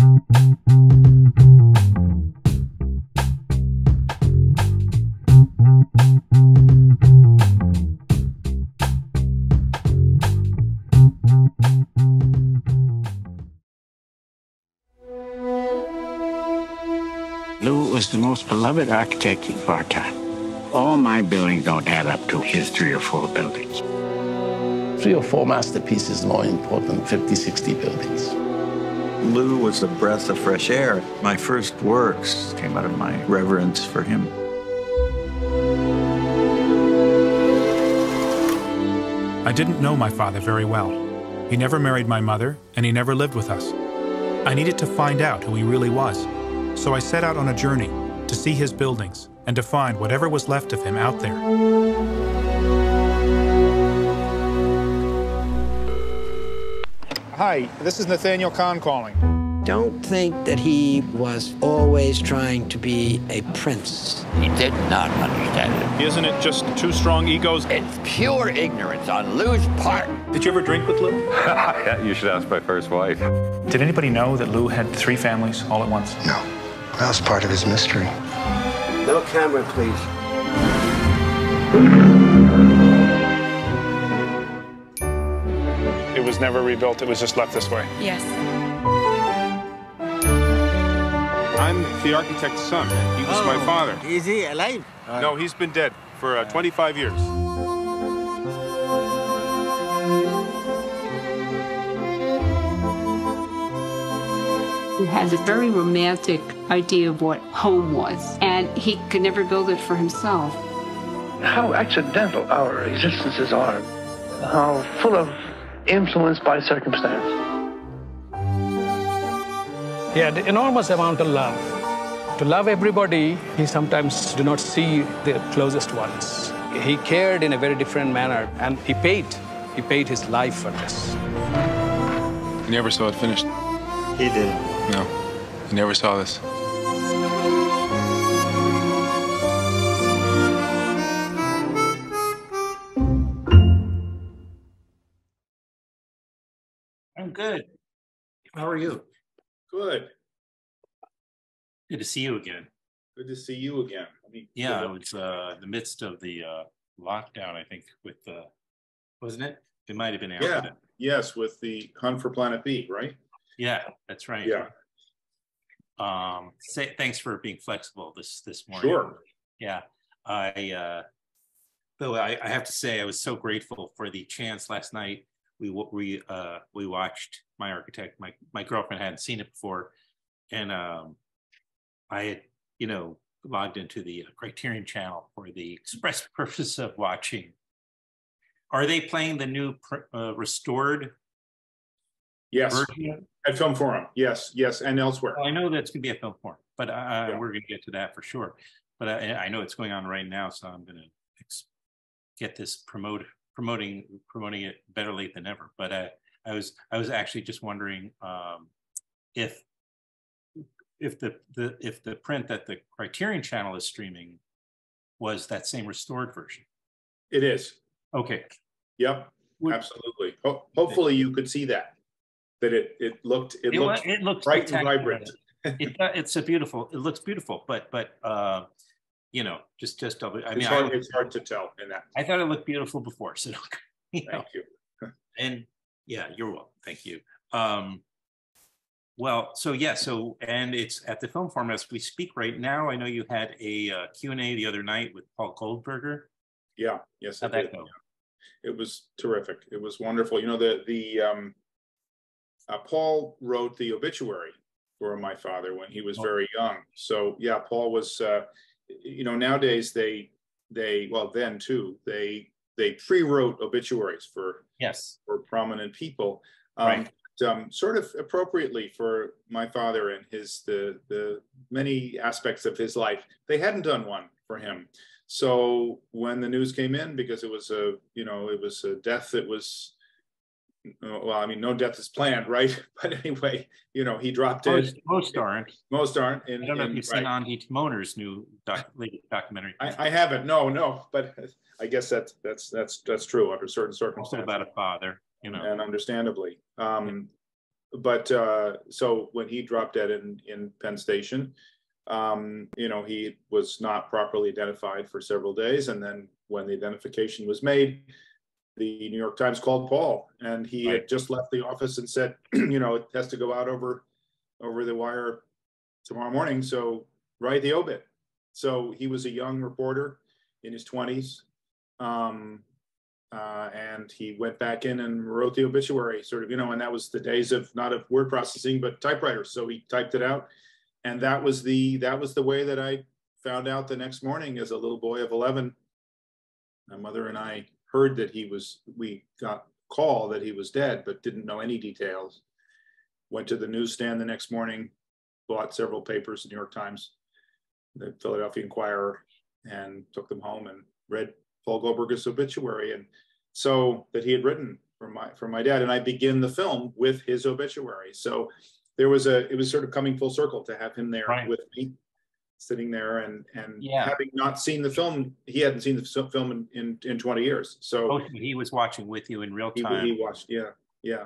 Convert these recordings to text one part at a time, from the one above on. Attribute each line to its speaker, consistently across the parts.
Speaker 1: Lou was the most beloved architect of our time. All my buildings don't add up to his three or four buildings.
Speaker 2: Three or four masterpieces more important than 50, 60 buildings.
Speaker 3: Lou was a breath of fresh air. My first works came out of my reverence for him.
Speaker 4: I didn't know my father very well. He never married my mother, and he never lived with us. I needed to find out who he really was. So I set out on a journey to see his buildings and to find whatever was left of him out there.
Speaker 5: Hi, this is Nathaniel Kahn calling.
Speaker 6: Don't think that he was always trying to be a prince.
Speaker 1: He did not understand it.
Speaker 5: Isn't it just two strong egos?
Speaker 1: It's pure ignorance on Lou's part.
Speaker 4: Did you ever drink with Lou?
Speaker 7: yeah, you should ask my first wife.
Speaker 4: Did anybody know that Lou had three families all at once?
Speaker 8: No. That was part of his mystery.
Speaker 6: No camera, please.
Speaker 5: Was never rebuilt, it was just left this way.
Speaker 9: Yes.
Speaker 5: I'm the architect's son. He was my father.
Speaker 6: Is he alive?
Speaker 5: No, he's been dead for uh, 25 years.
Speaker 9: He has a very romantic idea of what home was, and he could never build it for himself.
Speaker 10: how accidental our existences are, how full of influence by circumstance.
Speaker 11: He had enormous amount of love. To love everybody, he sometimes do not see the closest ones. He cared in a very different manner, and he paid. He paid his life for this.
Speaker 5: He never saw it finished.
Speaker 3: He did.
Speaker 5: No, he never saw this.
Speaker 12: Good. How are you?
Speaker 5: Good.
Speaker 12: Good to see you again.
Speaker 5: Good to see you again. I mean,
Speaker 12: Yeah, it was uh, the midst of the uh, lockdown, I think, with the, wasn't it? It might have been after
Speaker 5: Yeah.
Speaker 12: that.
Speaker 5: Yes, with the Hunt for Planet B, right?
Speaker 12: Yeah, that's right.
Speaker 5: Yeah.
Speaker 12: Um, say thanks for being flexible this this morning.
Speaker 5: Sure.
Speaker 12: Yeah, I uh, though I, I have to say I was so grateful for the chance last night. We we uh, we watched my architect. My my girlfriend hadn't seen it before, and um, I had you know logged into the Criterion channel for the express purpose of watching. Are they playing the new uh, restored
Speaker 5: Yes,
Speaker 12: version?
Speaker 5: at Film Forum. Yes, yes, and elsewhere.
Speaker 12: Well, I know that's going to be a film forum but uh,
Speaker 5: Yeah.
Speaker 12: we're going to get to that for sure. But I, I know it's going on right now, so I'm going to get this promote promoting promoting it better late than never. But uh, I was I was actually just wondering um, if if the the if the print that the Criterion Channel is streaming was that same restored version.
Speaker 5: It is.
Speaker 12: Okay,
Speaker 5: Yep,
Speaker 12: Would-
Speaker 5: absolutely. Ho- Hopefully you could see that. That it, it looked, it
Speaker 12: it,
Speaker 5: looked
Speaker 12: it looks
Speaker 5: bright and vibrant.
Speaker 12: It, uh, it's a beautiful. It looks beautiful, but but uh, you know, just just double. I mean,
Speaker 5: It's
Speaker 12: I,
Speaker 5: hard, it's hard to tell in that.
Speaker 12: I thought it looked beautiful before, so you know,
Speaker 5: Thank you.
Speaker 12: and yeah, you're welcome. Thank you. Um, well, so yeah, so and it's at the film forum as we speak right now. I know you had a uh, Q and A the other night with Paul Goldberger.
Speaker 5: Yeah, yes,
Speaker 12: How'd
Speaker 5: it
Speaker 12: that go?
Speaker 5: It was terrific. It was wonderful. You know, the, the, um, uh, Paul wrote the obituary for my father when he was
Speaker 12: Oh.
Speaker 5: very young. So, yeah, Paul was, uh, you know, nowadays they, they, well, then too, they, they pre-wrote obituaries for,
Speaker 12: Yes.
Speaker 5: for prominent people. Um,
Speaker 12: Right.
Speaker 5: um, sort of appropriately for my father and his the the many aspects of his life. They hadn't done one for him. So when the news came in, because it was a you know it was a death that was well, I mean, no death is planned, right? But anyway, you know, he dropped in.
Speaker 12: Most, most aren't.
Speaker 5: Most aren't. In,
Speaker 12: I don't know if you've seen
Speaker 5: right.
Speaker 12: Anhit Moner's new doc, documentary.
Speaker 5: I, I haven't. No, no. But I guess that's that's that's that's true under certain
Speaker 12: also
Speaker 5: circumstances.
Speaker 12: about a father, you know.
Speaker 5: and understandably. Um, but uh, so when he dropped dead in in Penn Station, um, you know, he was not properly identified for several days, and then when the identification was made, the New York Times called Paul, and he right. had just left the office and said, you know, it has to go out over over the wire tomorrow morning. So write the obit. So he was a young reporter in his 20s. Um, uh, and he went back in and wrote the obituary, sort of, you know, and that was the days of not of word processing, but typewriters. So he typed it out, and that was the that was the way that I found out the next morning as a little boy of 11. My mother and I heard that he was. We got call that he was dead, but didn't know any details. Went to the newsstand the next morning, bought several papers, the New York Times, the Philadelphia Inquirer, and took them home and read Paul Goldberger's obituary, and so that he had written for my for my dad, and I begin the film with his obituary. So there was a it was sort of coming full circle to have him there right. with me, sitting there, and and yeah. having not seen the film, he hadn't seen the film in in, in twenty years. So
Speaker 12: oh, he was watching with you in real time.
Speaker 5: He, he watched, yeah, yeah,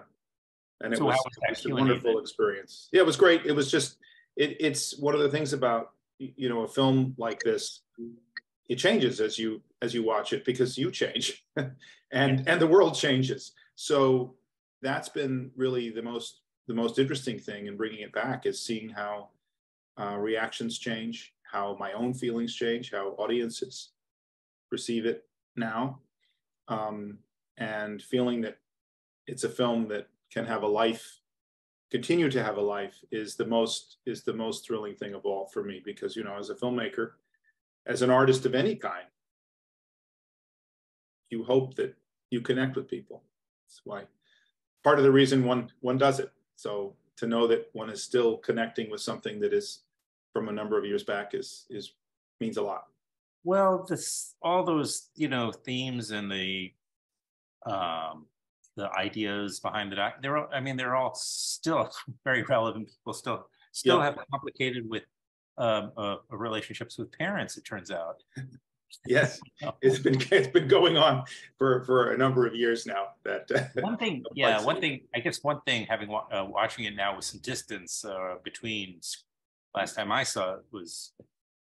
Speaker 5: and it so was, was, it a wonderful experience. Yeah, it was great. It was just it, it's one of the things about you know a film like this it changes as you as you watch it because you change and and the world changes so that's been really the most the most interesting thing in bringing it back is seeing how uh, reactions change how my own feelings change how audiences perceive it now um, and feeling that it's a film that can have a life continue to have a life is the most is the most thrilling thing of all for me because you know as a filmmaker as an artist of any kind, you hope that you connect with people. That's why part of the reason one one does it. So to know that one is still connecting with something that is from a number of years back is is means a lot.
Speaker 12: Well, this all those you know themes and the um, the ideas behind the doc, they're all, I mean they're all still very relevant. People still still have complicated with um, uh, relationships with parents. It turns out.
Speaker 5: yes, it's been it's been going on for for a number of years now. That uh,
Speaker 12: one thing, yeah, one thing. I guess one thing, having uh, watching it now with some distance uh, between last time I saw it was it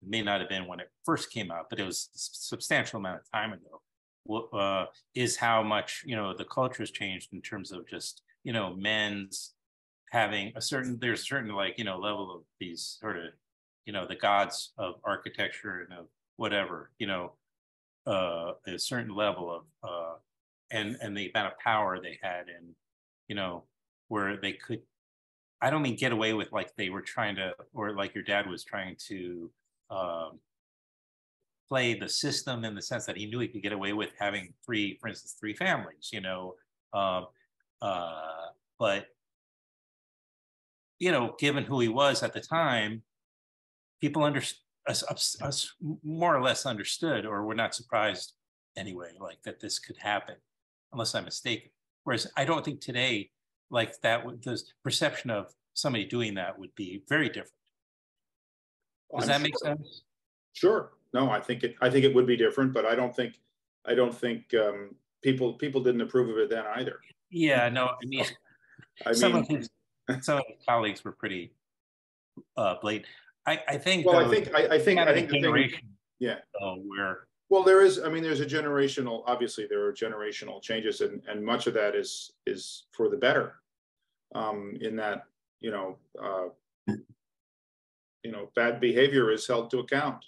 Speaker 12: may not have been when it first came out, but it was a substantial amount of time ago. Uh, is how much you know the culture has changed in terms of just you know men's having a certain there's certain like you know level of these sort of you know the gods of architecture and of whatever you know uh, a certain level of uh, and and the amount of power they had and you know where they could i don't mean get away with like they were trying to or like your dad was trying to um, play the system in the sense that he knew he could get away with having three for instance three families you know um, uh, but you know given who he was at the time people under, us, us, us more or less understood or were not surprised anyway, like that this could happen, unless I'm mistaken. Whereas I don't think today, like that, the perception of somebody doing that would be very different. Does I'm that make sure. sense?
Speaker 5: Sure. No, I think it. I think it would be different, but I don't think. I don't think um, people people didn't approve of it then either.
Speaker 12: Yeah. No. I mean, I some of his some of his colleagues were pretty uh, blatant. I, I think.
Speaker 5: Well, though, I think I, I think I think the thing, yeah.
Speaker 12: Uh, where
Speaker 5: well, there is. I mean, there's a generational. Obviously, there are generational changes, and and much of that is is for the better. Um, in that, you know, uh, you know, bad behavior is held to account.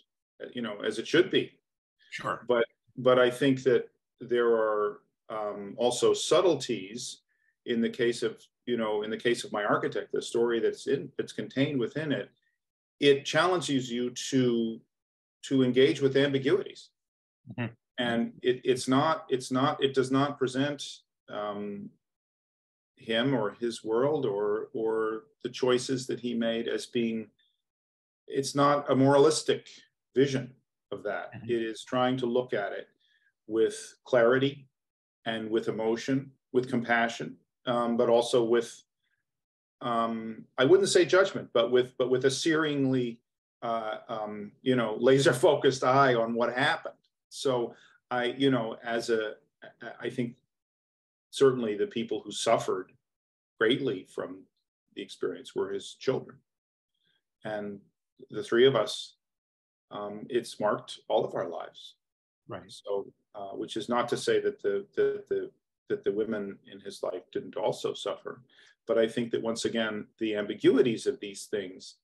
Speaker 5: You know, as it should be.
Speaker 12: Sure.
Speaker 5: But but I think that there are um, also subtleties in the case of you know in the case of my architect the story that's in that's contained within it it challenges you to to engage with ambiguities mm-hmm. and it, it's not it's not it does not present um, him or his world or or the choices that he made as being it's not a moralistic vision of that mm-hmm. it is trying to look at it with clarity and with emotion with compassion um, but also with um, I wouldn't say judgment, but with but with a searingly, uh, um, you know, laser focused eye on what happened. So I, you know, as a, I think certainly the people who suffered greatly from the experience were his children. And the three of us, um, it's marked all of our lives.
Speaker 12: Right.
Speaker 5: So, uh, which is not to say that the, the, the, that the women in his life didn't also suffer. But I think that once again, the ambiguities of these things,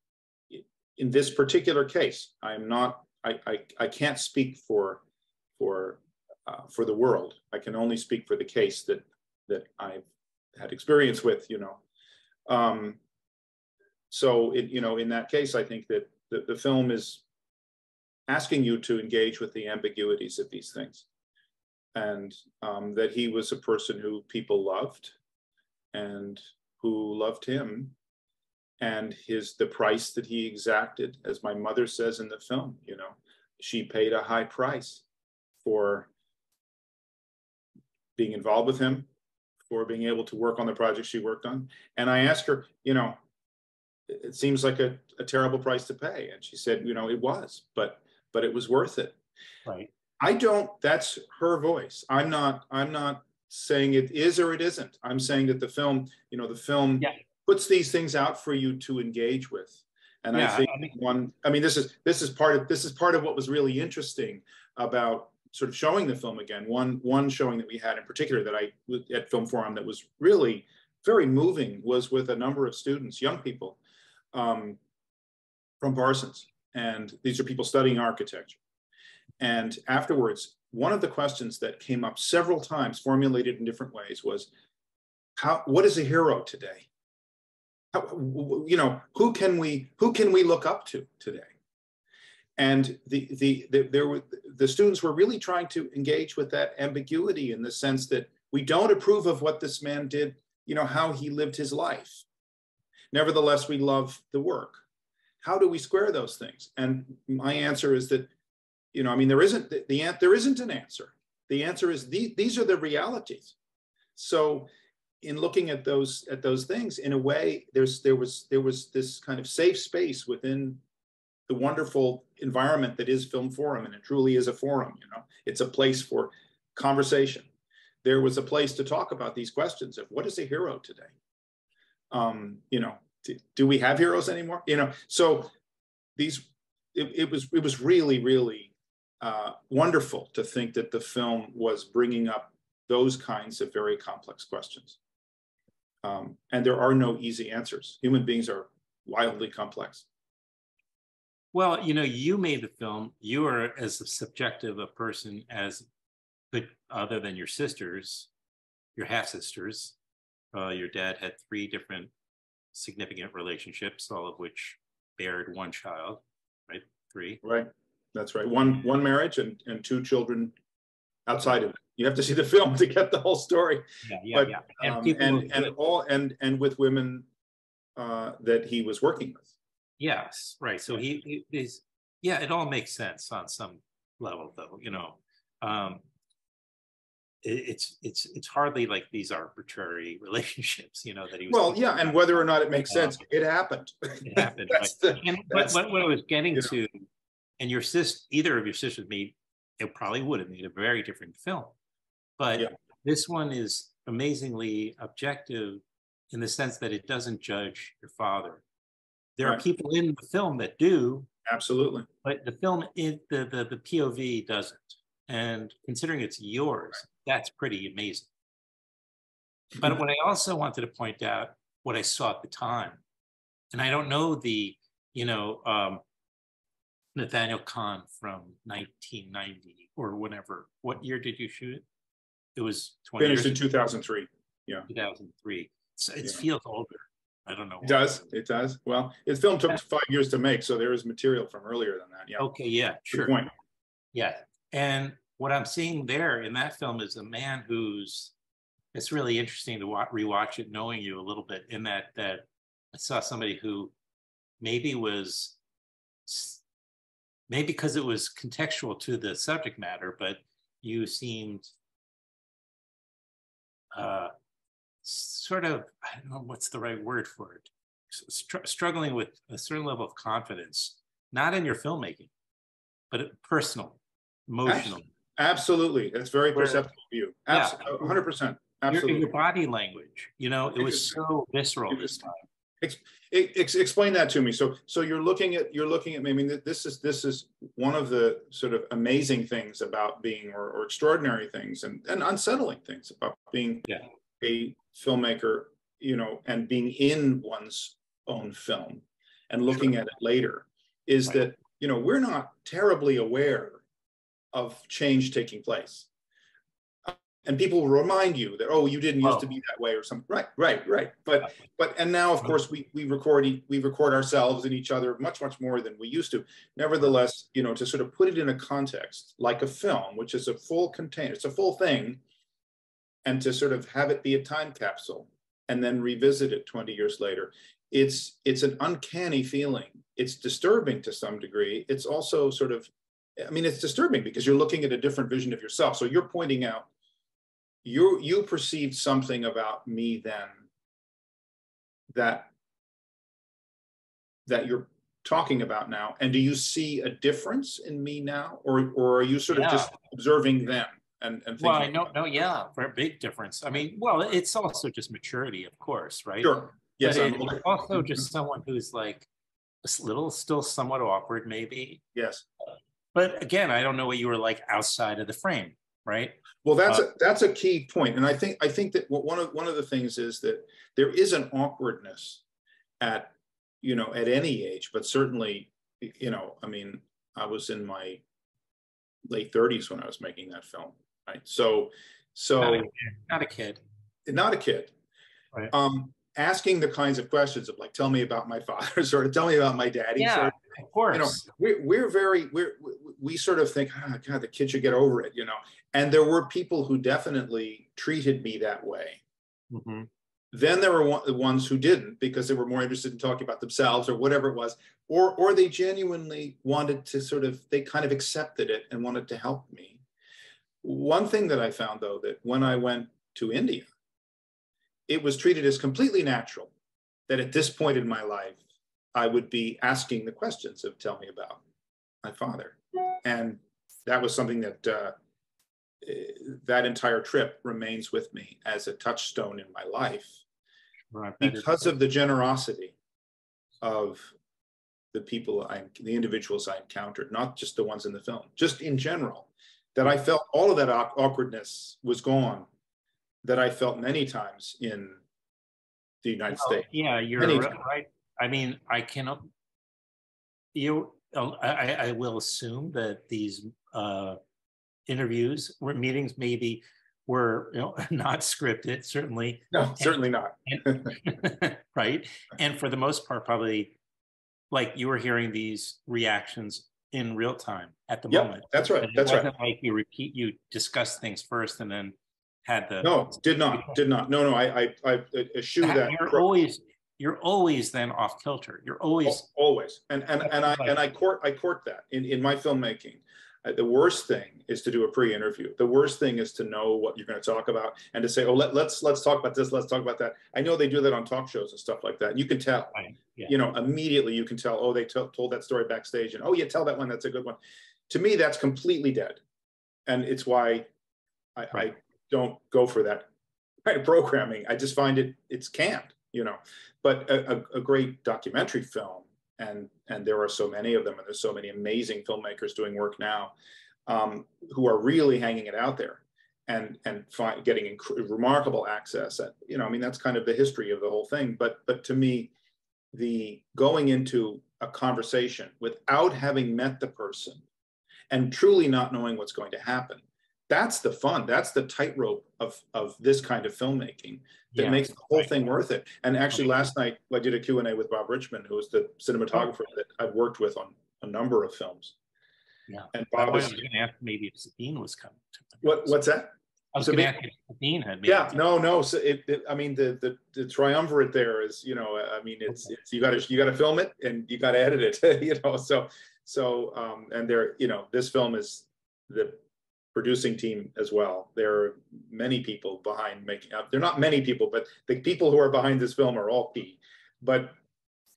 Speaker 5: in this particular case, I'm not, I, I, I can't speak for, for, uh, for the world. I can only speak for the case that, that I've had experience with, you know. Um, so, it, you know, in that case, I think that the, the film is asking you to engage with the ambiguities of these things and um, that he was a person who people loved and who loved him and his the price that he exacted as my mother says in the film you know she paid a high price for being involved with him for being able to work on the project she worked on. And i asked her you know it seems like a, a terrible price to pay. And she said you know it was but but it was worth it.
Speaker 12: Right.
Speaker 5: I don't that's her voice. I'm not i'm not saying it is or it isn't. I'm saying that the film you know the film
Speaker 12: yeah.
Speaker 5: puts these things out for you to engage with. And
Speaker 12: Yeah,
Speaker 5: i think
Speaker 12: I mean-
Speaker 5: one i mean this is this is part of this is part of what was really interesting about sort of showing the film again one one showing that we had in particular that i at film forum that was really very moving was with a number of students young people um, from parsons. And these are people studying architecture. And afterwards one of the questions that came up several times formulated in different ways was how what is a hero today? How, you know who can we who can we look up to today and the, the the there were the students were really trying to engage with that ambiguity in the sense that we don't approve of what this man did you know how he lived his life. Nevertheless we love the work. How do we square those things? And my answer is that you know i mean there isn't the, the there isn't an answer. The answer is the, these are the realities. So in looking at those at those things in a way there's there was there was this kind of safe space within the wonderful environment that is film forum and it truly is a forum you know? It's a place for conversation. There was a place to talk about these questions of what is a hero today? Um you know do, do we have heroes anymore? You know so these it, it was it was really really uh, wonderful to think that the film was bringing up those kinds of very complex questions. Um, and there are no easy answers. Human beings are wildly complex
Speaker 12: Well, you know, you made the film. You are as subjective a person as could, other than your sisters, your half sisters. Uh, your dad had three different significant relationships, all of which bared one child, right? Three.
Speaker 5: right that's right one one marriage and and two children outside of it you have to see the film to get the whole story
Speaker 12: Yeah, yeah,
Speaker 5: but
Speaker 12: yeah.
Speaker 5: and um, and, and all and and with women uh, that he was working with
Speaker 12: Yes, right. So he, he is, yeah, it all makes sense on some level, though. You know, um, it, it's it's it's hardly like these arbitrary relationships. You know that he was.
Speaker 5: well yeah and whether or not it makes
Speaker 12: Uh,
Speaker 5: sense it happened
Speaker 12: it happened.
Speaker 5: That's
Speaker 12: but,
Speaker 5: the- that's
Speaker 12: but what I was getting
Speaker 5: know.
Speaker 12: to, and your sister, either of your sisters made, it probably would have made a very different film. But
Speaker 5: Yeah.
Speaker 12: this one is amazingly objective in the sense that it doesn't judge your father. There are people in the film that do,
Speaker 5: absolutely
Speaker 12: but the film, the, the, the POV doesn't. And considering it's yours, that's pretty amazing. But what I also wanted to point out, what I saw at the time, and I don't know the, you know, um, Nathaniel Kahn from 1990 or whenever. What year did you shoot it? It was 20
Speaker 5: finished in 2003 yeah
Speaker 12: 2003. So it
Speaker 5: Yeah.
Speaker 12: feels older. I don't know.
Speaker 5: it does it does well his film took five years to make so there is material from earlier than that yeah
Speaker 12: Okay, yeah,
Speaker 5: Good
Speaker 12: sure.
Speaker 5: point
Speaker 12: Yeah. And what I'm seeing there in that film is a man who's it's really interesting to wa- rewatch it knowing you a little bit in that that I saw somebody who maybe was maybe because it was contextual to the subject matter, but you seemed uh, sort of I don't know what's the right word for it, str- struggling with a certain level of confidence, not in your filmmaking, but personal, emotional.
Speaker 5: absolutely that's very
Speaker 12: Where-
Speaker 5: perceptive of you
Speaker 12: Yeah.
Speaker 5: 100%
Speaker 12: Your,
Speaker 5: absolutely
Speaker 12: your body language, you know, it was so visceral this time.
Speaker 5: Ex- ex- explain that to me. So, so you're looking at you're looking at. Me, I mean, this is this is one of the sort of amazing things about being, or, or extraordinary things, and and unsettling things about being
Speaker 12: yeah.
Speaker 5: A filmmaker. You know, and being in one's own film and looking sure. at it later is right. that you know we're not terribly aware of change taking place uh, and people will remind you that oh you didn't used oh. to be that way or something right right right but but and now of course we we record we record ourselves and each other much much more than we used to nevertheless you know to sort of put it in a context like a film which is a full container it's a full thing and to sort of have it be a time capsule and then revisit it 20 years later. It's it's an uncanny feeling. It's disturbing to some degree. It's also sort of i mean it's disturbing because you're looking at a different vision of yourself. So you're pointing out you you perceived something about me then that that you're talking about now. And do you see a difference in me now? Or or are you sort of just observing them and, and
Speaker 12: well i know no yeah for a big difference. I mean well it's also just maturity of course right?
Speaker 5: Sure. Yes
Speaker 12: it's also just someone who's like a little still somewhat awkward maybe.
Speaker 5: Yes.
Speaker 12: But again i don't know what you were like outside of the frame right?
Speaker 5: Well, that's uh, a, that's a key point, and I think I think that one of one of the things is that there is an awkwardness at you know at any age, but certainly you know I mean I was in my late 30s when I was making that film, right? So so
Speaker 12: not a kid, not a kid,
Speaker 5: not a kid.
Speaker 12: Right.
Speaker 5: Um, asking the kinds of questions of like, tell me about my father, sort of tell me about my daddy.
Speaker 12: Yeah,
Speaker 5: sort of,
Speaker 12: of course.
Speaker 5: You know, we're, we're very, we're, we sort of think, oh, God, the kid should get over it, you know. And there were people who definitely treated me that way.
Speaker 12: Mm-hmm.
Speaker 5: Then there were one, the ones who didn't because they were more interested in talking about themselves or whatever it was, or or they genuinely wanted to sort of they kind of accepted it and wanted to help me. One thing that I found though that when I went to India, it was treated as completely natural that at this point in my life I would be asking the questions of tell me about my father, and that was something that. Uh, that entire trip remains with me as a touchstone in my life
Speaker 12: right.
Speaker 5: because of the generosity of the people I, the individuals I encountered, not just the ones in the film, just in general, that I felt all of that awkwardness was gone, that I felt many times in the United well, States.
Speaker 12: Yeah, you're many right. Times. I mean, I cannot, you, I, I will assume that these uh, interviews or meetings maybe were you know not scripted certainly
Speaker 5: no certainly not
Speaker 12: right and for the most part probably like you were hearing these reactions in real time at the
Speaker 5: yep,
Speaker 12: moment.
Speaker 5: that's right that's right.
Speaker 12: like you repeat you discuss things first and then had the
Speaker 5: no did not did not. No no i i i eschew that
Speaker 12: you're always you're always then off kilter. You're always
Speaker 5: always. And and and i and i court i court that in in my filmmaking Uh, the worst thing is to do a pre-interview. The worst thing is to know what you're going to talk about and to say, "Oh, let, let's let's talk about this. Let's talk about that." I know they do that on talk shows and stuff like that. You can tell,
Speaker 12: yeah.
Speaker 5: you know, immediately you can tell. Oh, they t- told that story backstage, and oh, yeah, tell that one. That's a good one. To me, that's completely dead, and it's why I, right. I don't go for that kind of programming. I just find it it's canned, you know. But a, a, a great documentary film and and there are so many of them, and there's so many amazing filmmakers doing work now um, who are really hanging it out there and and getting inc- remarkable access. At, you know, I mean, that's kind of the history of the whole thing. But but to me, the going into a conversation without having met the person and truly not knowing what's going to happen that's the fun that's the tightrope of of this kind of filmmaking that yeah, makes the whole right. thing worth it and actually last night i did a q&a with bob richman who was the cinematographer that i've worked with on a number of films
Speaker 12: yeah
Speaker 5: and bob
Speaker 12: was going to ask maybe if sabine was coming
Speaker 5: what what's that
Speaker 12: I was going to ask if Sabine had.
Speaker 5: Yeah, no, no. So it, it, I mean, the, the the triumvirate there is, you know, I mean, it's, okay. it's you got to you got to film it and you got to edit it, you know. So so um, and there, you know, this film is the producing team as well. There are many people behind making up. There are not many people, but the people who are behind this film are all key. But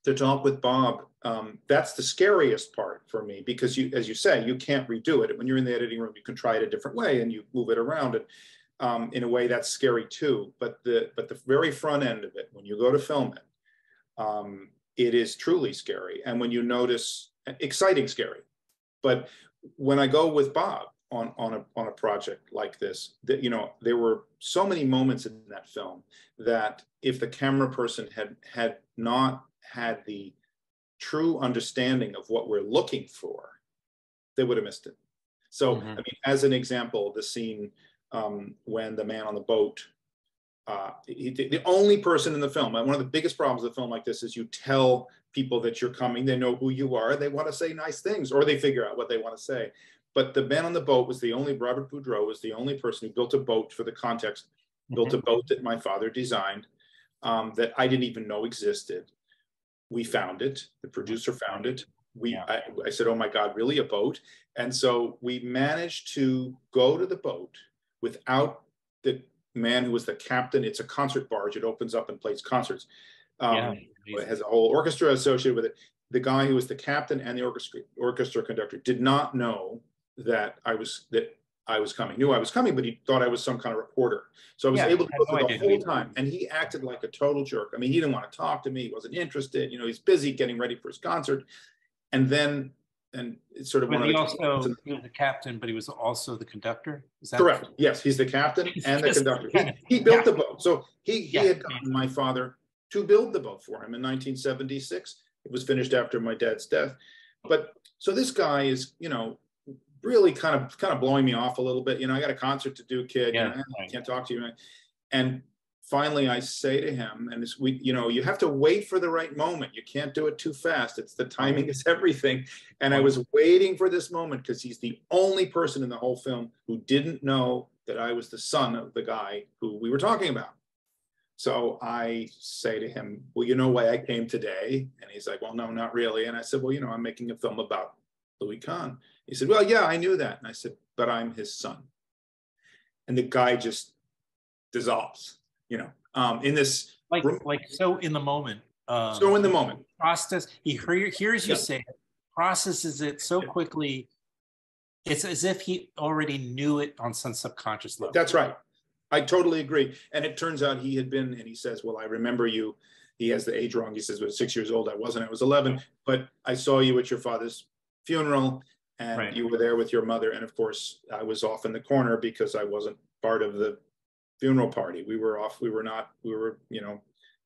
Speaker 5: to talk with Bob, um, that's the scariest part for me because you, as you say, you can't redo it. When you're in the editing room, you can try it a different way and you move it around. And um, in a way, that's scary too. But the but the very front end of it, when you go to film it, um, it is truly scary. And when you notice, exciting scary. But when I go with Bob on on a on a project like this, that you know, there were so many moments in that film that if the camera person had had not had the true understanding of what we're looking for, they would have missed it. So, mm-hmm. I mean, as an example, the scene um, when the man on the boat, uh, he, the only person in the film, one of the biggest problems of a film like this is you tell people that you're coming, they know who you are, they want to say nice things, or they figure out what they want to say. But the man on the boat was the only, Robert Boudreau was the only person who built a boat for the context, mm-hmm. built a boat that my father designed um, that I didn't even know existed. We found it, the producer found it, we yeah. I, I, said oh my god really a boat? And so we managed to go to the boat without the man who was the captain. It's a concert barge. It opens up and plays concerts. Um, yeah, it has a whole orchestra associated with it. The guy who was the captain and the orchestra orchestra conductor did not know that i was that I was coming, knew I was coming, but he thought I was some kind of reporter. So I was yeah, able to go through no the whole time. And he acted like a total jerk. I mean, he didn't want to talk to me. He wasn't interested. You know, he's busy getting ready for his concert and then and it's sort of
Speaker 12: but
Speaker 5: one
Speaker 12: he
Speaker 5: of
Speaker 12: the also he was the captain, but he was also the conductor.
Speaker 5: Is that correct? Yes, he's the captain and the conductor. He, he built yeah. the boat, so he he yeah. had gotten my father to build the boat for him in 1976. It was finished after my dad's death, but so this guy is you know really kind of kind of blowing me off a little bit. You know, I got a concert to do, kid. Yeah, you know, I can't talk to you, and finally I say to him, and it's, we, you know, you have to wait for the right moment. You can't do it too fast. It's the timing is everything. And I was waiting for this moment because he's the only person in the whole film who didn't know that I was the son of the guy who we were talking about. So I say to him, Well, you know why I came today? And he's like, Well, no, not really. And I said, Well, you know, I'm making a film about Louis Kahn. He said, Well, yeah, I knew that. And I said, But I'm his son. And the guy just dissolves you know, um, in this
Speaker 12: like room. like so in the moment.
Speaker 5: Um, so in the moment,
Speaker 12: process. He hear, hears you yeah. say it, processes it so yeah. quickly. It's as if he already knew it on some subconscious level.
Speaker 5: That's right. I totally agree. And it turns out he had been, and he says, "Well, I remember you." He has the age wrong. He says, "But six years old, I wasn't. I was 11. But I saw you at your father's funeral, and right. you were there with your mother. And of course, I was off in the corner because I wasn't part of the funeral party. We were off. We were not. We were, you know,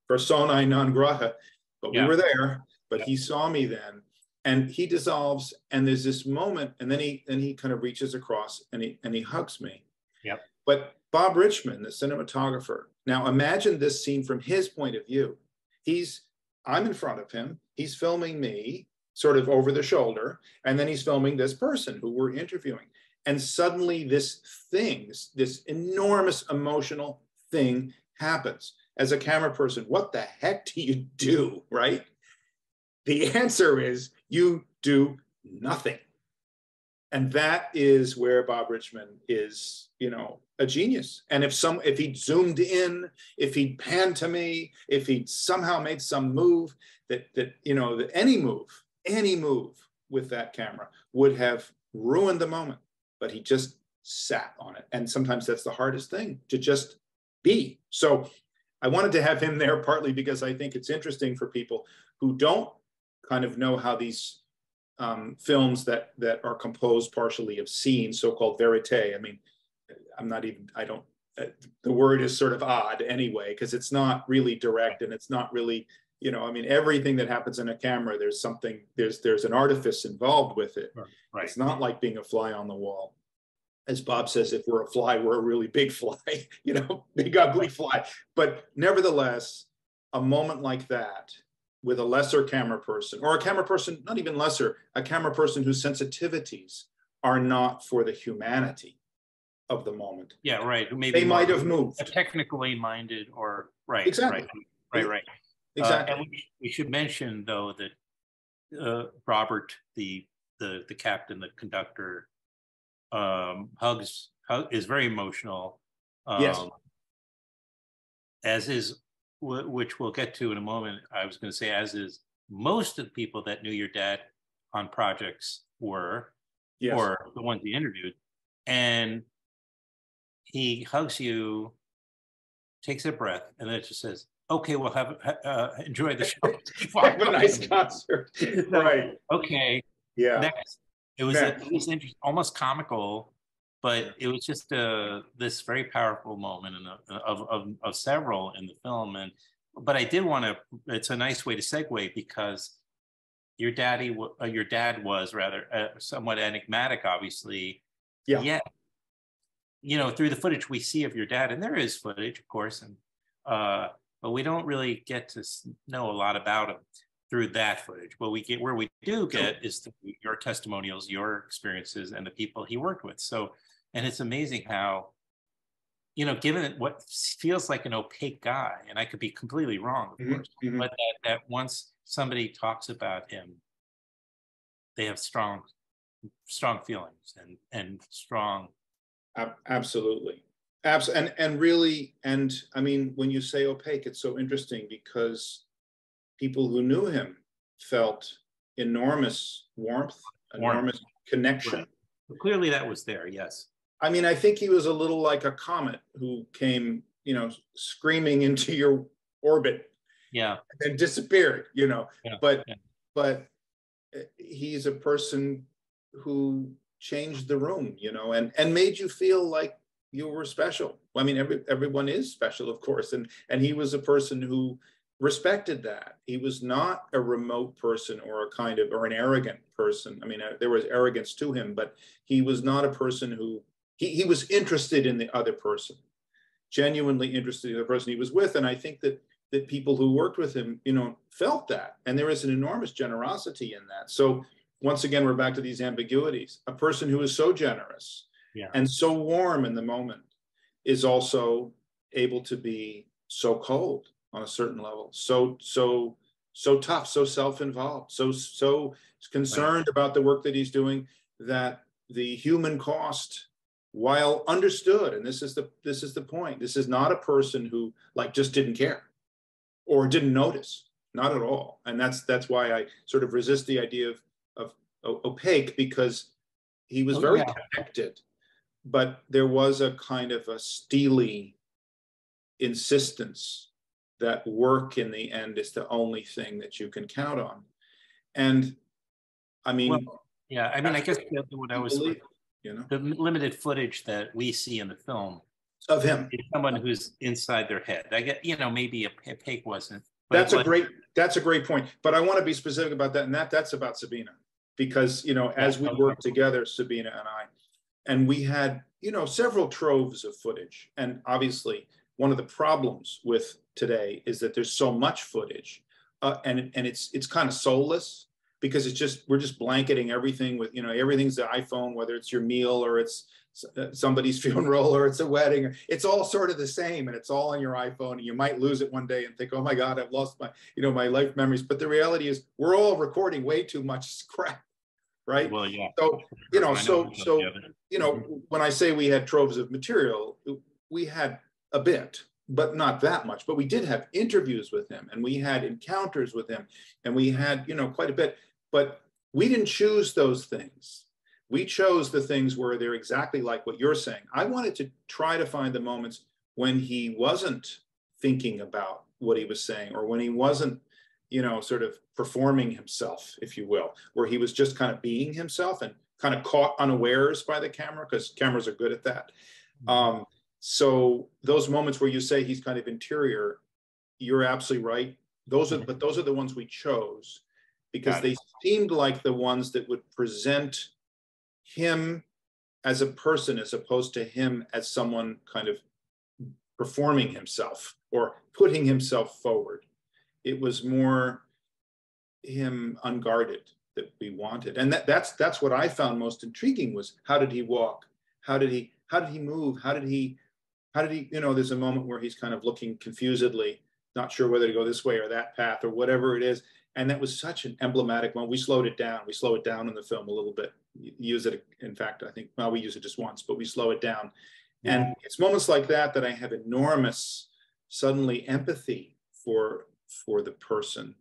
Speaker 5: persona non grata, but yeah. we were there. But yeah. he saw me then, and he dissolves. And there's this moment, and then he then he kind of reaches across and he and he hugs me.
Speaker 12: Yep.
Speaker 5: But Bob Richman, the cinematographer. Now imagine this scene from his point of view. He's I'm in front of him. He's filming me sort of over the shoulder, and then he's filming this person who we're interviewing. And suddenly, this thing, this, this enormous emotional thing happens. As a camera person, what the heck do you do, right? The answer is you do nothing. And that is where Bob Richman is, you know, a genius. And if some, if he zoomed in, if he'd panned to me, if he'd somehow made some move that that you know that any move, any move with that camera would have ruined the moment but he just sat on it. And sometimes that's the hardest thing to just be. So I wanted to have him there partly because I think it's interesting for people who don't kind of know how these um, films that that are composed partially of scenes, so-called verite. I mean, I'm not even. I don't. Uh, the word is sort of odd anyway because it's not really direct and it's not really. You know, I mean, everything that happens in a camera, there's something. There's there's an artifice involved with it. Right. It's not like being a fly on the wall as Bob says, if we're a fly, we're a really big fly, you know, big ugly fly. But nevertheless, a moment like that with a lesser camera person or a camera person, not even lesser, a camera person whose sensitivities are not for the humanity of the moment.
Speaker 12: Yeah, right. Who maybe
Speaker 5: they might have moved.
Speaker 12: Technically minded or right.
Speaker 5: Exactly.
Speaker 12: Right, right. right.
Speaker 5: Exactly.
Speaker 12: Uh, and we, we, should mention though that uh, Robert, the the the captain, the conductor, um, hugs hug, is very emotional. Um,
Speaker 5: yes.
Speaker 12: As is, which we'll get to in a moment. I was going to say, as is most of the people that knew your dad on projects were, yes. or the ones he interviewed, and he hugs you, takes a breath, and then it just says, okay, well, have uh, enjoy the show.
Speaker 5: have a nice concert. right.
Speaker 12: Okay.
Speaker 5: Yeah.
Speaker 12: Next. It was it was interesting, almost comical, but it was just a this very powerful moment in a, of, of of several in the film. And but I did want to. It's a nice way to segue because your daddy, uh, your dad was rather uh, somewhat enigmatic, obviously.
Speaker 5: Yeah.
Speaker 12: Yet, you know, through the footage we see of your dad, and there is footage, of course, and uh, but we don't really get to know a lot about him through that footage. What we get, where we do get, is your testimonials, your experiences, and the people he worked with. So, and it's amazing how, you know, given what feels like an opaque guy, and I could be completely wrong, of mm-hmm, course, mm-hmm. but that, that once somebody talks about him, they have strong, strong feelings and and strong.
Speaker 5: Absolutely. Abs- and and really, and I mean, when you say opaque, it's so interesting because people who knew him felt enormous warmth, warmth. enormous connection.
Speaker 12: Well, clearly, that was there. Yes.
Speaker 5: I mean, I think he was a little like a comet who came, you know, screaming into your orbit.
Speaker 12: Yeah.
Speaker 5: And disappeared. You know, yeah. but yeah. but eh, he's a person who changed the room, you know, and and made you feel like you were special. I mean, every everyone is special, of course, and and he was a person who respected that. He was not a remote person or a kind of or an arrogant person. I mean, uh, there was arrogance to him, but he was not a person who he, he was interested in the other person, genuinely interested in the person he was with. And I think that that people who worked with him, you know, felt that, and there is an enormous generosity in that. So once again, we're back to these ambiguities. A person who is so generous
Speaker 12: yeah.
Speaker 5: and so warm in the moment is also able to be so cold on a certain level so so so tough so self-involved so so concerned right. about the work that he's doing that the human cost while understood and this is the this is the point this is not a person who like just didn't care or didn't notice not at all and that's that's why i sort of resist the idea of of opaque because he was oh, very yeah. connected but there was a kind of a steely insistence that work in the end is the only thing that you can count on. And I mean, well,
Speaker 12: yeah, I mean, I guess what I was,
Speaker 5: believe, you know,
Speaker 12: the limited footage that we see in the film
Speaker 5: of him,
Speaker 12: is someone who's inside their head. I get, you know, maybe a, a pig wasn't.
Speaker 5: That's a great. That's a great point. But I want to be specific about that, and that that's about Sabina, because you know, as we worked together, Sabina and I, and we had you know several troves of footage, and obviously one of the problems with today is that there's so much footage uh, and and it's it's kind of soulless because it's just we're just blanketing everything with you know everything's the iphone whether it's your meal or it's uh, somebody's funeral or it's a wedding. It's all sort of the same and it's all on your iphone and you might lose it one day and think oh my god i've lost my you know my life memories. But the reality is we're all recording way too much crap right
Speaker 12: well yeah
Speaker 5: so you know so so you know when i say we had troves of material we had a bit, but not that much. But we did have interviews with him and we had encounters with him and we had, you know, quite a bit. But we didn't choose those things. We chose the things where they're exactly like what you're saying. I wanted to try to find the moments when he wasn't thinking about what he was saying or when he wasn't you know sort of performing himself if you will where he was just kind of being himself and kind of caught unawares by the camera because cameras are good at that mm-hmm. um, so those moments where you say he's kind of interior, you're absolutely right. Those are, but those are the ones we chose because they seemed like the ones that would present him as a person as opposed to him as someone kind of performing himself or putting himself forward. It was more him unguarded that we wanted. And that, that's that's what I found most intriguing was how did he walk? How did he how did he move? How did he how did he, you know, there's a moment where he's kind of looking confusedly, not sure whether to go this way or that path or whatever it is. And that was such an emblematic one. We slowed it down. We slow it down in the film a little bit. Use it, in fact, I think, well, we use it just once, but we slow it down. And it's moments like that that I have enormous, suddenly empathy for for the person,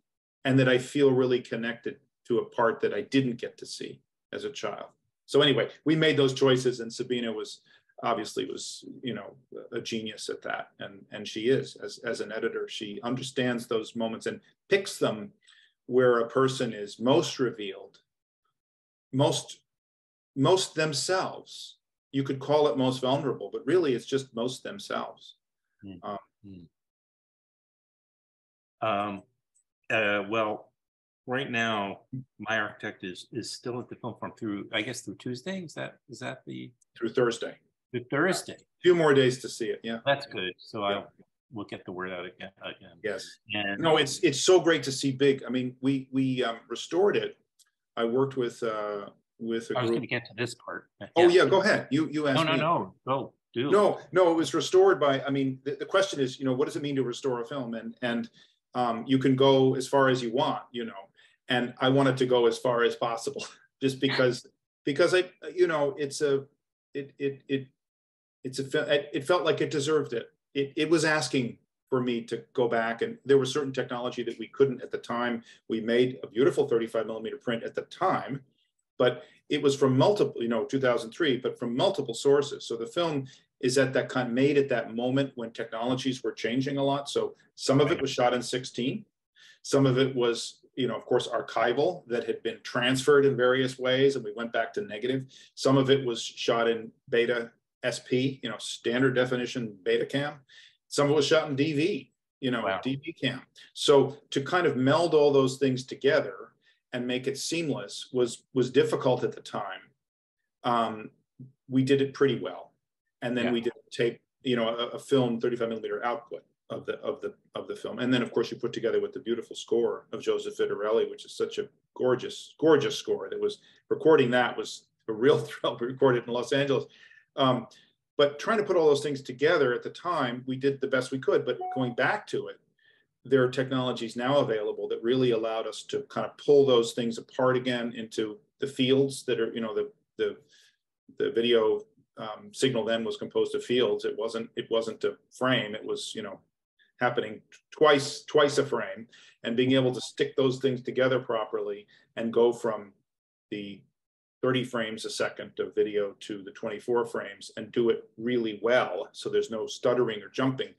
Speaker 5: and that I feel really connected to a part that I didn't get to see as a child. So anyway, we made those choices, and Sabina was obviously was you know a genius at that and and she is as as an editor she understands those moments and picks them where a person is most revealed most most themselves you could call it most vulnerable but really it's just most themselves
Speaker 12: mm. um, mm. Um uh, well right now my architect is is still at the Film Forum through i guess through tuesday is that is that the
Speaker 5: through thursday
Speaker 12: through thursday a
Speaker 5: few more days to see it yeah
Speaker 12: that's good so yeah. i will get the word out again again
Speaker 5: yes and no it's it's so great to see big i mean we we um, restored it i worked with uh with
Speaker 12: a I was going to get to this part.
Speaker 5: Oh yeah, go ahead. You you asked.
Speaker 12: No, no,
Speaker 5: me.
Speaker 12: no, go do.
Speaker 5: No, no, it was restored by. I mean, the, the, question is, you know, what does it mean to restore a film? And and um, you can go as far as you want, you know. And I wanted to go as far as possible, just because because I, you know, it's a it it it it's a it felt like it deserved it. It it was asking for me to go back and there was certain technology that we couldn't at the time. We made a beautiful 35 millimeter print at the time but it was from multiple, you know, 2003, but from multiple sources. So the film is that that kind of made at that moment when technologies were changing a lot. So some of it was shot in 16. Some of it was, you know, of course, archival that had been transferred in various ways, and we went back to negative. Some of it was shot in beta SP, you know, standard definition Betacam. Some of it was shot in DV, you know, wow. DV cam. So to kind of meld all those things together and make it seamless was was difficult at the time. Um, we did it pretty well, and then yeah. we did tape, you know, a, a, film 35 millimeter output of the of the of the film, and then of course you put together with the beautiful score of Joseph Vitarelli, which is such a gorgeous gorgeous score. That was recording that was a real thrill. We recorded in Los Angeles. Um, but trying to put all those things together at the time, we did the best we could. But going back to it, there are technologies now available that really allowed us to kind of pull those things apart again into the fields that are, you know, the the the video um, signal then was composed of fields. It wasn't it wasn't a frame. It was you know happening twice twice a frame, and being able to stick those things together properly and go from the 30 frames a second of video to the 24 frames and do it really well so there's no stuttering or jumping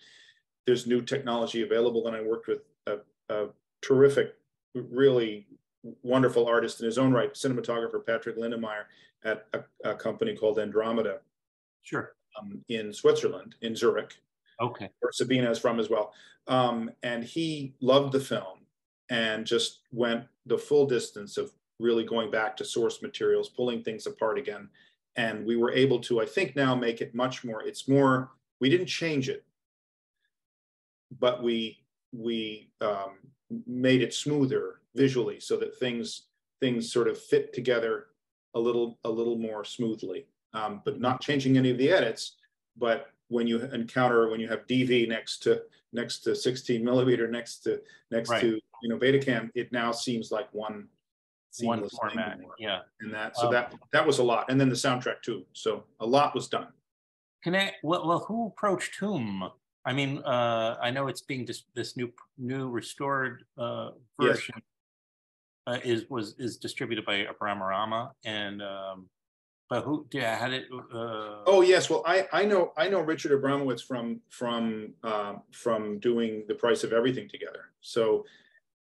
Speaker 5: there's new technology available. And I worked with a, a terrific, really wonderful artist in his own right, cinematographer Patrick Lindenmaier at a, a company called Andromeda.
Speaker 12: Sure.
Speaker 5: Um, in Switzerland, in Zurich.
Speaker 12: Okay.
Speaker 5: Where Sabina is from as well. Um, and he loved the film and just went the full distance of really going back to source materials, pulling things apart again. And we were able to, I think now make it much more, it's more, we didn't change it but we we um, made it smoother visually so that things things sort of fit together a little a little more smoothly um, but not changing any of the edits. But when you encounter when you have dv next to next to 16 millimeter next to next right. to you know betacam it now seems like one
Speaker 12: one format yeah.
Speaker 5: And that so um, that that was a lot. And then the soundtrack too. So a lot was done.
Speaker 12: Can i well, well who approached whom? I mean, uh, I know it's being dis- this new new restored uh, version yes. uh, is was is distributed by Abramorama and um, but who yeah? Uh...
Speaker 5: Oh yes, well I I know I know Richard Abramowitz from from um, from doing the price of everything together. So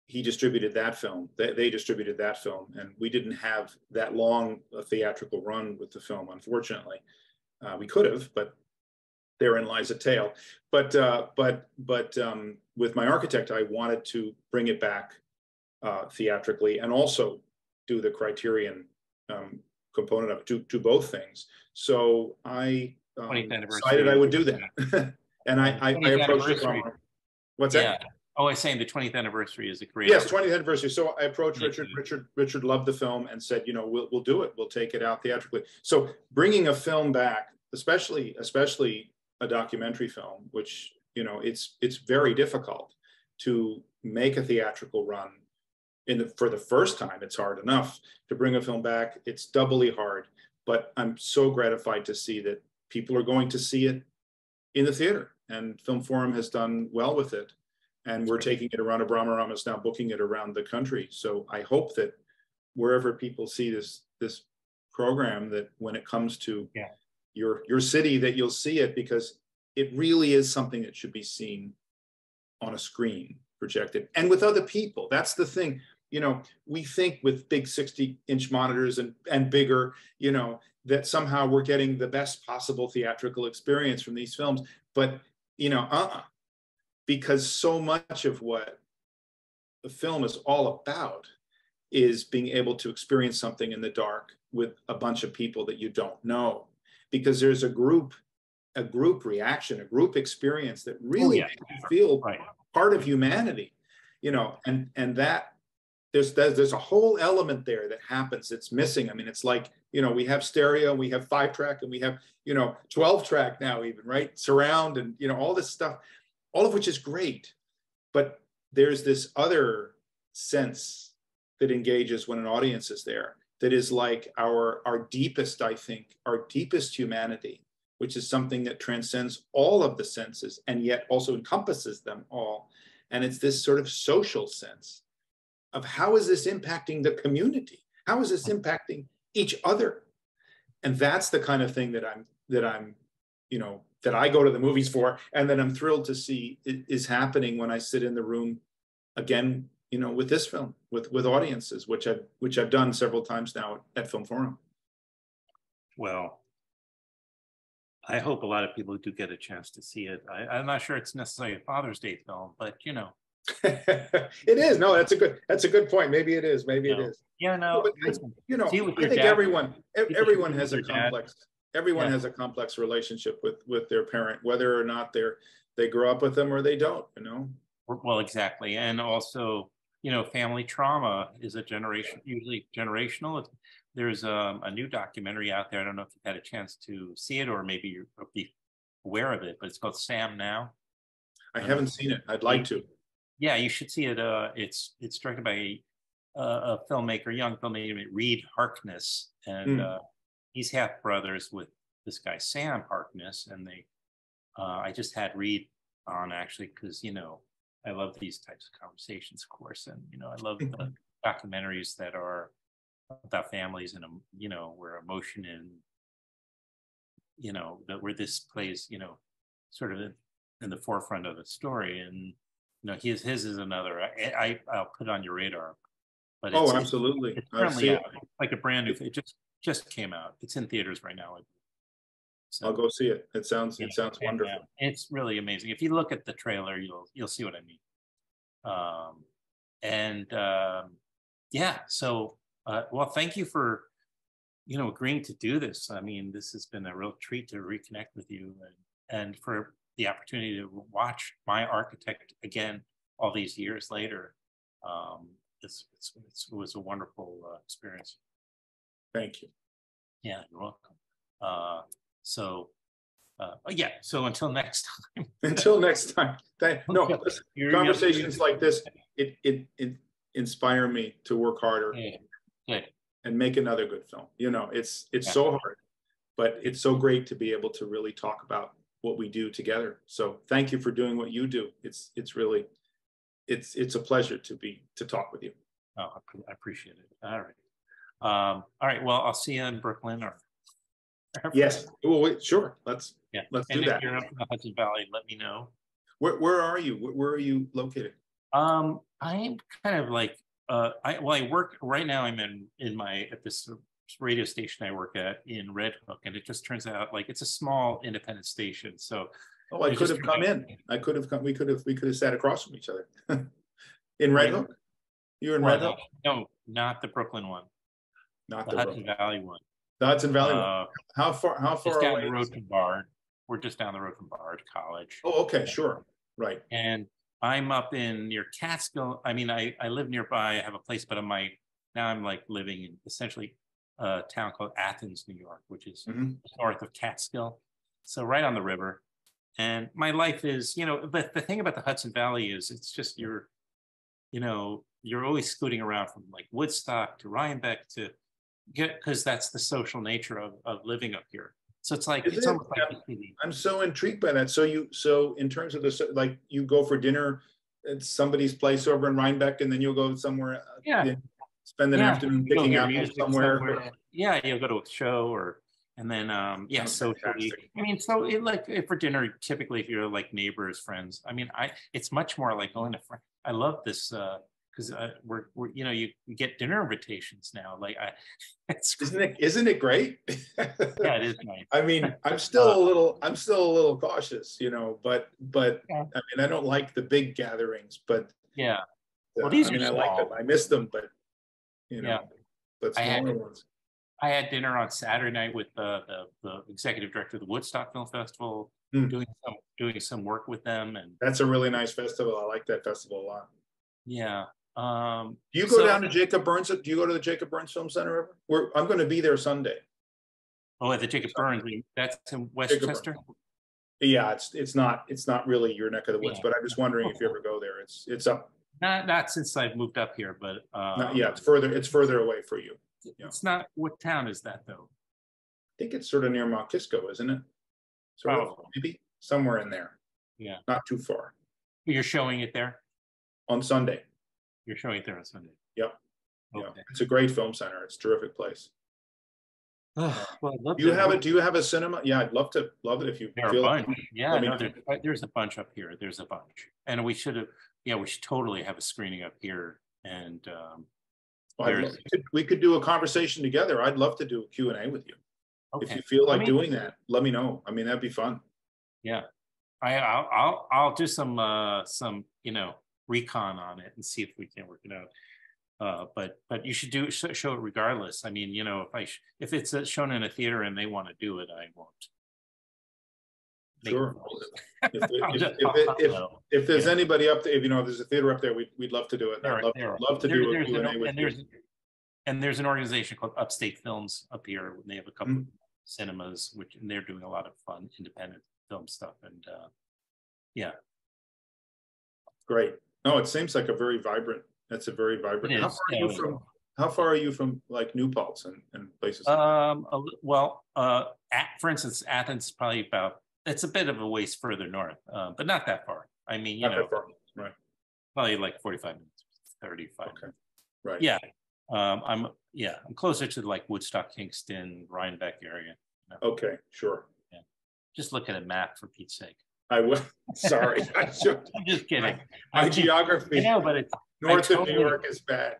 Speaker 5: he distributed that film. They, they distributed that film, and we didn't have that long a theatrical run with the film, unfortunately. Uh, we could have, but therein lies a tale. But uh, but but um, with my architect, I wanted to bring it back uh, theatrically and also do the criterion um, component of it, do, do both things. So I um, decided I would do that. and I, I, I approached it from, what's yeah. that?
Speaker 12: Oh, I was saying the 20th anniversary is a great.
Speaker 5: Yes, 20th anniversary. So I approached Richard. Richard. Richard loved the film and said, you know, we'll we'll do it. We'll take it out theatrically. So bringing a film back, especially especially a documentary film, which you know it's it's very difficult to make a theatrical run the, for the first time. It's hard enough to bring a film back. It's doubly hard. But I'm so gratified to see that people are going to see it in the theater, and Film Forum has done well with it. And we're taking it around. Abramorama is now booking it around the country. So I hope that wherever people see this this program, that when it comes to
Speaker 12: yeah
Speaker 5: your your city that you'll see it because it really is something that should be seen on a screen projected and with other people. That's the thing. You know, we think with big 60 inch monitors and, and bigger, you know, that somehow we're getting the best possible theatrical experience from these films. But, you know, uh-uh. Because so much of what the film is all about is being able to experience something in the dark with a bunch of people that you don't know because there's a group a group reaction a group experience that oh, really oh, yeah. feel right. part of humanity you know and and that there's there's a whole element there that happens. That's missing. I mean it's like you know we have stereo we have five track and we have you know 12 track now even right? Surround and you know all this stuff all of which is great. But there's this other sense that engages when an audience is there that is like our our deepest i think our deepest humanity which is something that transcends all of the senses and yet also encompasses them all. And it's this sort of social sense of how is this impacting the community how is this impacting each other and that's the kind of thing that i'm that i'm you know that i go to the movies for and that i'm thrilled to see is happening when i sit in the room again you know, with this film, with with audiences, which I've which I've done several times now at Film Forum.
Speaker 12: Well, I hope a lot of people do get a chance to see it. I, am not sure it's necessarily a Father's Day film, but you know,
Speaker 5: it is. No, that's a good that's a good point. Maybe it is. Maybe
Speaker 12: you
Speaker 5: it is.
Speaker 12: Yeah, no.
Speaker 5: You know, I think everyone everyone has a complex everyone yeah. has a complex relationship with with their parent, whether or not they're they grow up with them or they don't. You know.
Speaker 12: Well, exactly, and also you know, family trauma is a generation, usually generational. There's um, a new documentary out there. I don't know if you've had a chance to see it or maybe you're be aware of it, but it's called Sam Now.
Speaker 5: I haven't seen it. I'd like to.
Speaker 12: Yeah, you should see it. Uh, it's it's directed by a, a filmmaker, young filmmaker, named Reed Harkness, and mm. uh, he's half brothers with this guy Sam Harkness, and they. Uh, I just had Reed on actually because you know I love these types of conversations, of course, and you know, I love the mm-hmm. documentaries that are about families and you know where emotion and you know that where this plays you know sort of in, in the forefront of the story and you know his his is another I, I will put it on your radar
Speaker 5: but oh absolutely
Speaker 12: it's, currently it. like a brand new it just just came out it's in theaters right now
Speaker 5: so, I'll go see it. It sounds it sounds wonderful.
Speaker 12: Yeah, it's really amazing. If you look at the trailer, you'll you'll see what I mean. Um, and um, yeah, so uh, well, thank you for you know agreeing to do this. I mean, this has been a real treat to reconnect with you and and for the opportunity to watch my architect again all these years later. Um, it's, it's, it's, it was a wonderful uh, experience.
Speaker 5: Thank you.
Speaker 12: Yeah, you're welcome. Uh, so, uh, yeah. So until next time.
Speaker 5: until next time. Thank, no, conversations like this, it, it, it inspire me to work harder
Speaker 12: yeah. Yeah.
Speaker 5: and make another good film. You know, it's it's yeah. so hard, but it's so great to be able to really talk about what we do together. So thank you for doing what you do. It's it's really it's it's a pleasure to be to talk with you.
Speaker 12: Oh, I appreciate it. All right. Um, all right. Well, I'll see you in Brooklyn or
Speaker 5: Yes. Well, wait, sure. Let's
Speaker 12: yeah.
Speaker 5: Let's
Speaker 12: and
Speaker 5: do that.
Speaker 12: you're up in the Hudson Valley, let me know.
Speaker 5: Where Where are you? Where are you located?
Speaker 12: Um, I'm kind of like uh, I well, I work right now. I'm in in my at this radio station I work at in Red Hook, and it just turns out like it's a small independent station. So
Speaker 5: oh, I could have come in. I could have come. We could have we could have sat across from each other in Red Hook. You're in well, Red Hook.
Speaker 12: No, not the Brooklyn one.
Speaker 5: Not
Speaker 12: the,
Speaker 5: the
Speaker 12: Hudson Valley one.
Speaker 5: The Hudson Valley. Uh, how far? How far?
Speaker 12: Down away the road from Bard. We're just down the road from Bard College.
Speaker 5: Oh, okay, sure, right.
Speaker 12: And I'm up in near Catskill. I mean, I I live nearby. I have a place, but I'm my now I'm like living in essentially a town called Athens, New York, which is mm-hmm. north of Catskill. So right on the river. And my life is, you know, but the thing about the Hudson Valley is it's just you're, you know, you're always scooting around from like Woodstock to Rhinebeck to get because that's the social nature of, of living up here. So it's like, it's it? almost like
Speaker 5: I'm so intrigued by that. So you, so in terms of this, like you go for dinner at somebody's place over in Rhinebeck and then you'll go somewhere. Uh,
Speaker 12: yeah.
Speaker 5: Spend an yeah. afternoon picking apples somewhere.
Speaker 12: somewhere. Yeah. You'll go to a show or, and then um yeah so i mean so it, like if for dinner typically if you're like neighbors friends i mean i it's much more like going to friend i love this uh because uh, we're, we're you know you, you get dinner invitations now like i it's
Speaker 5: Isn't it isn't it great?
Speaker 12: yeah it is nice
Speaker 5: I mean, I'm still a little I'm still a little cautious, you know, but but
Speaker 12: Yeah.
Speaker 5: I mean I don't like the big gatherings, but
Speaker 12: yeah
Speaker 5: uh,
Speaker 12: Well, these
Speaker 5: I mean
Speaker 12: are
Speaker 5: I like them. I miss them, but you know,
Speaker 12: Yeah.
Speaker 5: but
Speaker 12: I had-
Speaker 5: ones.
Speaker 12: i had dinner on saturday night with the the, the executive director of the woodstock film festival
Speaker 5: Hmm.
Speaker 12: doing some doing some work with them and
Speaker 5: That's a really nice festival. I like that festival a lot.
Speaker 12: yeah um
Speaker 5: Do you go
Speaker 12: so-
Speaker 5: down to Jacob Burns? Do you go to the Jacob Burns Film Center ever? We're, I'm going to be there Sunday.
Speaker 12: oh at the jacob burns that's in westchester
Speaker 5: Yeah, it's it's not it's not really your neck of the woods,
Speaker 12: Yeah.
Speaker 5: but I'm just wondering if you ever go there. It's it's up.
Speaker 12: Not not since i've moved up here but uh
Speaker 5: Not, yeah, it's further it's further away for you. yeah.
Speaker 12: It's not, what town is that though?
Speaker 5: I think it's sort of near Mount Kisco, isn't it? Sort of, maybe somewhere in there,
Speaker 12: Yeah,
Speaker 5: not too far.
Speaker 12: you're showing it there?
Speaker 5: On Sunday.
Speaker 12: You're showing it there on Sunday?
Speaker 5: Yep. Yeah, it's a great film center. It's a terrific place.
Speaker 12: Oh, Well, I'd love
Speaker 5: Do you
Speaker 12: to-
Speaker 5: have it? Do you have a cinema? Yeah, I'd love to love it if you
Speaker 12: There are a
Speaker 5: feel.
Speaker 12: bunch, yeah,
Speaker 5: let me
Speaker 12: no,
Speaker 5: know.
Speaker 12: there, uh, there's a bunch up here, there's a bunch. And we should have, yeah, we should totally have a screening up here and, um, there's-
Speaker 5: we could- do a conversation together. I'd love to do a Q and A with you. If you feel like
Speaker 12: me-
Speaker 5: doing that, let me know. I mean, that'd be fun.
Speaker 12: Yeah, I, I'll, I'll, I'll do some, uh, some, you know, recon on it and see if we can work it out. Uh, but, but you should do, show it regardless. I mean, you know, if I, sh- if it's uh, shown in a theater and they want to do it, I won't.
Speaker 5: Sure. If, if, if, if, there's
Speaker 12: Yeah.
Speaker 5: anybody up there, if you know, if there's a theater up there, we'd, we'd love to do it.
Speaker 12: There
Speaker 5: I'd love,
Speaker 12: there
Speaker 5: love to
Speaker 12: there-
Speaker 5: do a and
Speaker 12: an-
Speaker 5: A with
Speaker 12: and
Speaker 5: you.
Speaker 12: there's and there's an organization called Upstate Films up here. and They have a couple of cinemas, which and they're doing a lot of fun independent film stuff. And uh, yeah,
Speaker 5: Great. No, it seems like a very vibrant, that's a very vibrant. How far are you from, how far are you from like New Paltz and, and places?
Speaker 12: um, a well, uh, at, for instance, Athens is probably about it's a bit of a ways further north, uh, but not that far. I mean, you
Speaker 5: Not
Speaker 12: know,
Speaker 5: far, Right,
Speaker 12: probably like forty-five minutes, thirty-five.
Speaker 5: Okay. right.
Speaker 12: Yeah, um, I'm yeah, I'm closer to like Woodstock, Kingston, Rhinebeck area.
Speaker 5: Okay, sure. Yeah.
Speaker 12: Just look at a map for Pete's sake.
Speaker 5: I will, sorry. I should-
Speaker 12: I'm just kidding.
Speaker 5: My
Speaker 12: I'm just- I
Speaker 5: geography
Speaker 12: know, but it's
Speaker 5: north of
Speaker 12: totally-
Speaker 5: New York is bad.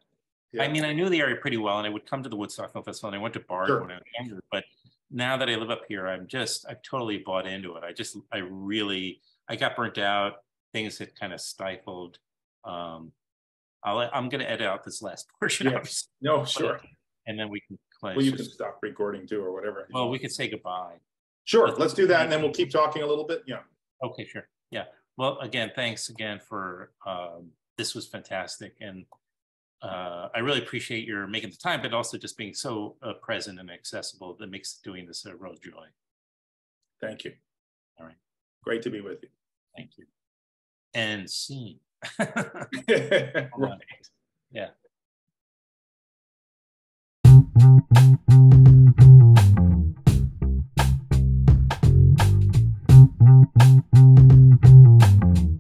Speaker 12: I mean, I knew the area pretty well, and I would come to the Woodstock Film Festival, and I went to Bard
Speaker 5: Sure.
Speaker 12: when I was younger. But now that I live up here, I'm just, I've totally bought into it. I just, I really, I got burnt out. Things had kind of stifled. Um, I'll, I'm going to edit out this last portion, obviously,
Speaker 5: No, sure.
Speaker 12: and then we can. close.
Speaker 5: Well, you can stop recording too or whatever.
Speaker 12: well, we could say goodbye.
Speaker 5: Sure, let's do that and then we'll keep talking a little bit. Yeah.
Speaker 12: Okay, sure. Yeah. Well, again, thanks again for um, this was fantastic, and uh, I really appreciate your making the time, but also just being so uh, present and accessible that makes doing this uh, a real joy.
Speaker 5: Thank you.
Speaker 12: All right.
Speaker 5: Great to be with you.
Speaker 12: Thank you. And
Speaker 5: see.
Speaker 12: right. Yeah. Thank you.